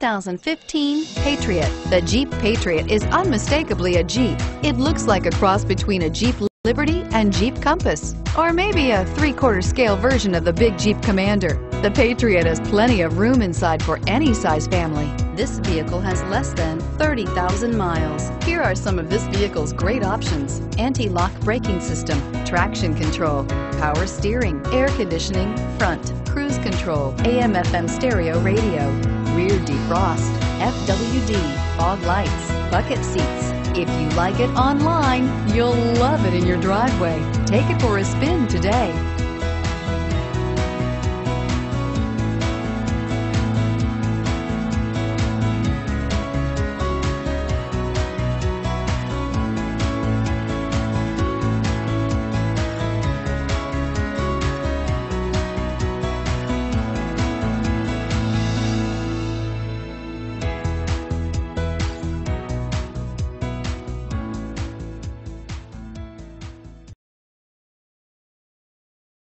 2015 Patriot. The Jeep Patriot is unmistakably a Jeep. It looks like a cross between a Jeep Liberty and Jeep Compass, or maybe a three-quarter scale version of the big Jeep Commander. The Patriot has plenty of room inside for any size family. This vehicle has less than 30,000 miles. Here are some of this vehicle's great options. Anti-lock braking system, traction control, power steering, air conditioning, front, cruise control, AM FM stereo radio, rear defrost, FWD, fog lights, bucket seats. If you like it online, you'll love it in your driveway. Take it for a spin today.